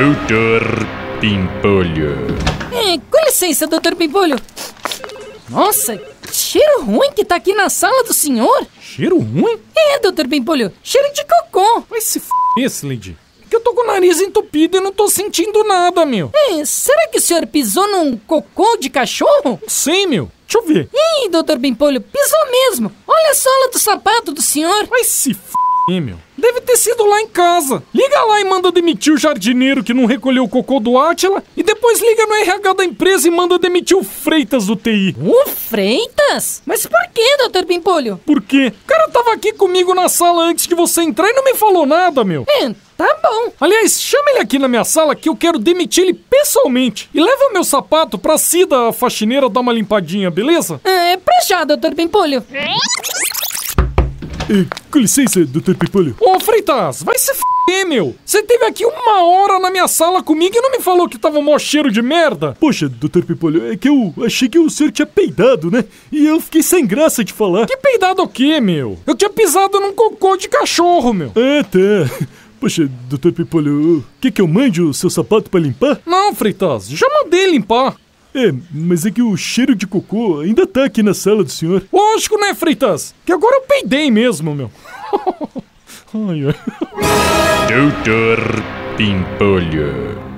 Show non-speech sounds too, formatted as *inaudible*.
Doutor Pimpolho. É, com licença, doutor Pimpolho. Nossa, cheiro ruim que tá aqui na sala do senhor. Cheiro ruim? É, doutor Pimpolho, cheiro de cocô. Vai se f***, Slendy. Que eu tô com o nariz entupido e não tô sentindo nada, meu. É, será que o senhor pisou num cocô de cachorro? Não sei, meu. Deixa eu ver. Ih, doutor Pimpolho, pisou mesmo. Olha a sola do sapato do senhor. Vai se f***, meu. Deve ter sido lá em casa. Liga lá e manda demitir o jardineiro que não recolheu o cocô do Átila. E depois liga no RH da empresa e manda demitir o Freitas do TI. O Freitas? Mas por que, doutor Pimpolho? Por quê? O cara tava aqui comigo na sala antes de você entrar e não me falou nada, meu. É, tá bom. Aliás, chama ele aqui na minha sala que eu quero demitir ele pessoalmente. E leva meu sapato pra Cida, a faxineira, dar uma limpadinha, beleza? É, pra já, doutor Pimpolho. Eh, com licença, Dr. Pipolho. Ô, Freitas, vai se f***, meu. Você teve aqui uma hora na minha sala comigo e não me falou que tava mó cheiro de merda? Poxa, Dr. Pipolho, é que eu achei que o senhor tinha peidado, né? E eu fiquei sem graça de falar. Que peidado o quê, meu? Eu tinha pisado num cocô de cachorro, meu. Ah, tá. Poxa, Dr. Pipolho, quer que eu mande o seu sapato pra limpar? Não, Freitas, já mandei limpar. É, mas é que o cheiro de cocô ainda tá aqui na sala do senhor. Lógico, né, Freitas? Que agora eu peidei mesmo, meu. *laughs* Ai, ai. Doutor Pimpolho.